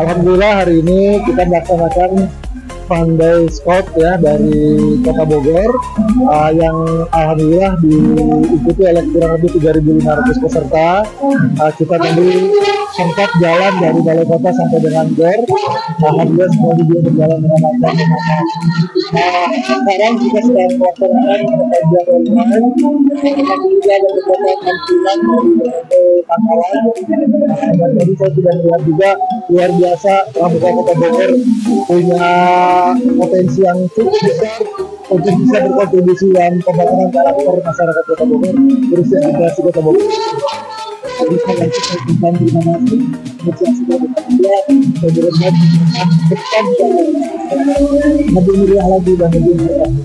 Alhamdulillah hari ini kita melaksanakan Fun Day Scout ya dari Kota Bogor uh, yang alhamdulillah diikuti oleh kurang lebih 3.500 peserta. Uh, kita tadi sempat jalan dari balai kota sampai dengan GOR. Alhamdulillah semua juga berjalan dengan lancar. Uh, sekarang kita sedang melaksanakan kajian online. Alhamdulillah ada beberapa tampilan dari pangkalan. Uh, dan tadi saya sudah melihat juga luar biasa Pramuka Kota Bogor punya potensi yang cukup besar untuk bisa berkontribusi dalam pembangunan karakter masyarakat Kota Bogor khususnya generasi Kota Bogor. Jadi saya lanjutkan tentang terima kasih untuk yang sudah bekerja dan berbuat depan lebih meriah lagi dan meriah lagi.